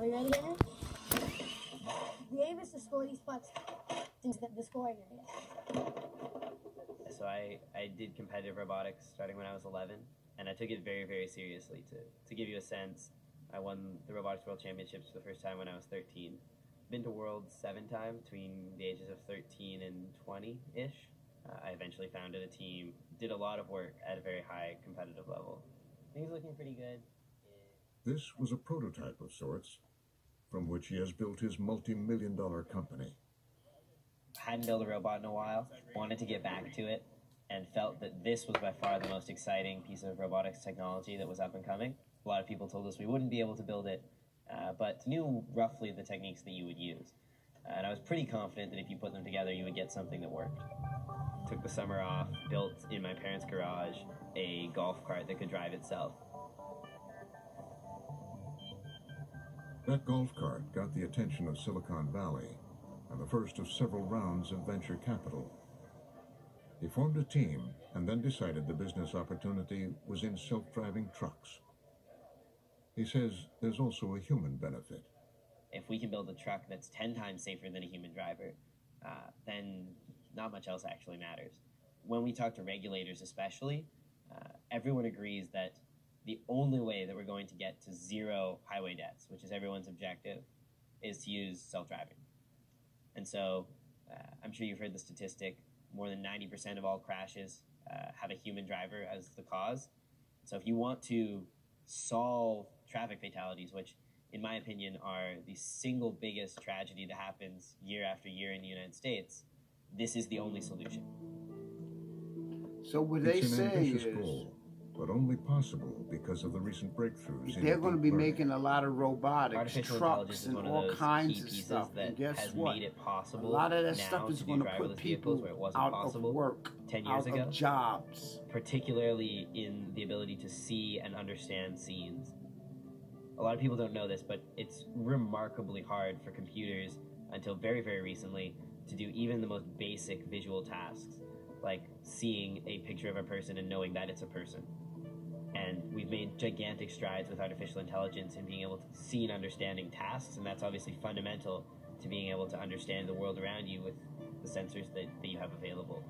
Are you ready, man? The aim is to score these putts in the, the scoring area. So I, I did competitive robotics starting when I was 11, and I took it very, very seriously. To, to give you a sense, I won the Robotics World Championships for the first time when I was 13. Been to Worlds seven times between the ages of 13 and 20-ish. Uh, I eventually founded a team, did a lot of work at a very high competitive level. Things looking pretty good. This was a prototype of sorts, from which he has built his multi-million dollar company. Hadn't built a robot in a while, wanted to get back to it, and felt that this was by far the most exciting piece of robotics technology that was up and coming. A lot of people told us we wouldn't be able to build it, uh, but knew roughly the techniques that you would use. Uh, and I was pretty confident that if you put them together, you would get something that worked. Took the summer off, built in my parents' garage a golf cart that could drive itself. That golf cart got the attention of Silicon Valley and the first of several rounds of venture capital. He formed a team and then decided the business opportunity was in self-driving trucks. He says there's also a human benefit. If we can build a truck that's 10 times safer than a human driver, uh, then not much else actually matters. When we talk to regulators, especially, uh, everyone agrees that the only way that we're going to get to zero highway deaths, which is everyone's objective, is to use self driving. And so uh, I'm sure you've heard the statistic more than 90% of all crashes uh, have a human driver as the cause. So if you want to solve traffic fatalities, which in my opinion are the single biggest tragedy that happens year after year in the United States, this is the only solution. So what it's they say is goal, but only possible because of the recent breakthroughs. they're going to be learning. making a lot of robotics, Artificial trucks, and one of all kinds of stuff. that And guess has what? made it A lot of that stuff is going to put people where it wasn't out possible of work, 10 years out ago. of jobs. particularly in the ability to see and understand scenes. A lot of people don't know this, but it's remarkably hard for computers until very, very recently to do even the most basic visual tasks, like seeing a picture of a person and knowing that it's a person. And we've made gigantic strides with artificial intelligence and being able to see and understanding tasks, and that's obviously fundamental to being able to understand the world around you with the sensors that, that you have available.